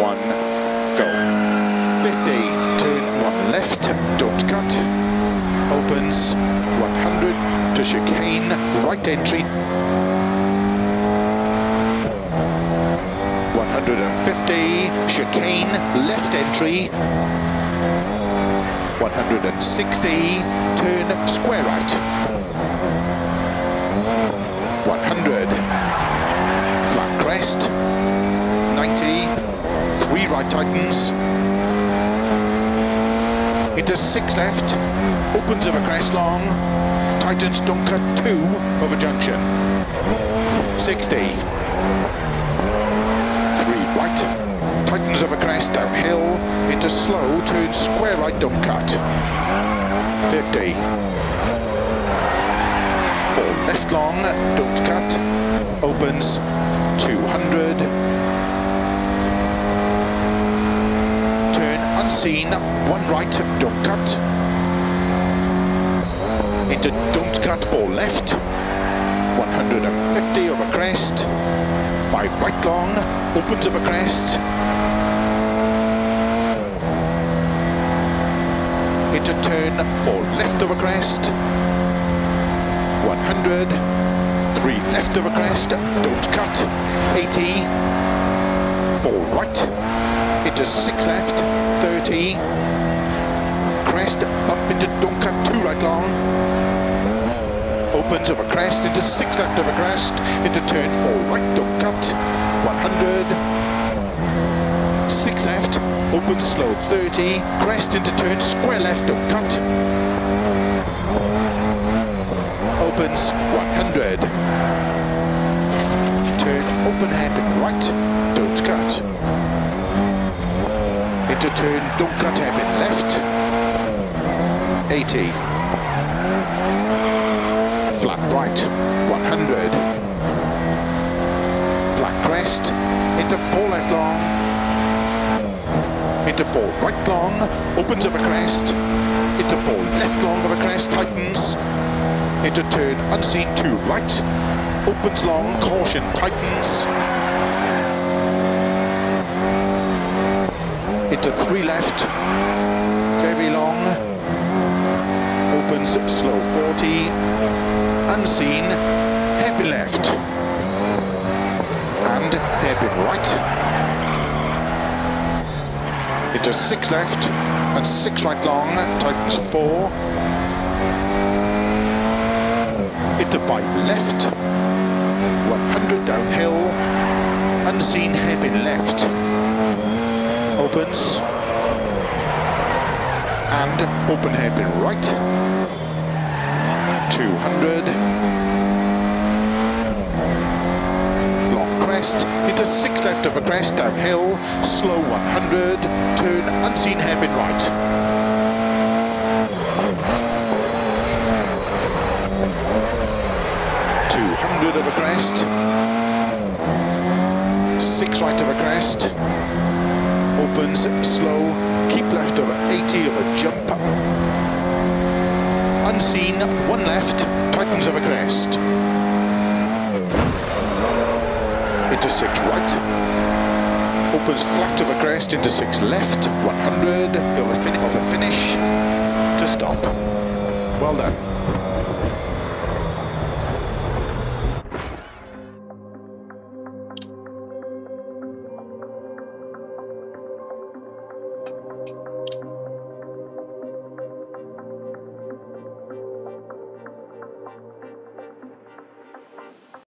one, go. 50, turn one left, don't cut. Opens 100 to chicane, right entry. 150, chicane, left entry. 160, turn square right. 100, flat crest. 90, three right. Into six left, opens a crest long. Tightens don't cut two a junction. 60, right, tightens of a crest downhill, into slow, turn square right, don't cut. 50. Four left long, don't cut, opens 200. Unseen, one right, don't cut. Into don't cut, four left. 150 over crest, five right long, opens a crest. Into turn four left over crest. 100, three left over crest, don't cut. 80, four right, into six left, 30. Crest, bump into don't cut, two right long. Opens a crest into six left a crest into turn four right don't cut 100 six left opens slow 30 crest into turn square left don't cut opens 100 turn open hairpin right don't cut into turn don't cut hairpin left. 80 flat right, 100. Flat crest, into four left long, into four right long, opens of a crest, into four left long of a crest, tightens, into turn unseen two right, opens long, caution, tightens, into three left, very long, opens slow. 40, unseen, hairpin left, and hairpin right, into six left, and six right long, tightens four, into five left, 100 downhill, unseen hairpin left, opens, and open hairpin right, 200. Long crest, into six left of a crest, downhill, slow 100, turn unseen hairpin right. Of a crest, six right of a crest, opens slow, keep left of 80 of a jump, unseen, one left, tightens of a crest. Into six right. Opens flat of a crest into six left, 100 of a, fin of a finish to stop. Well done.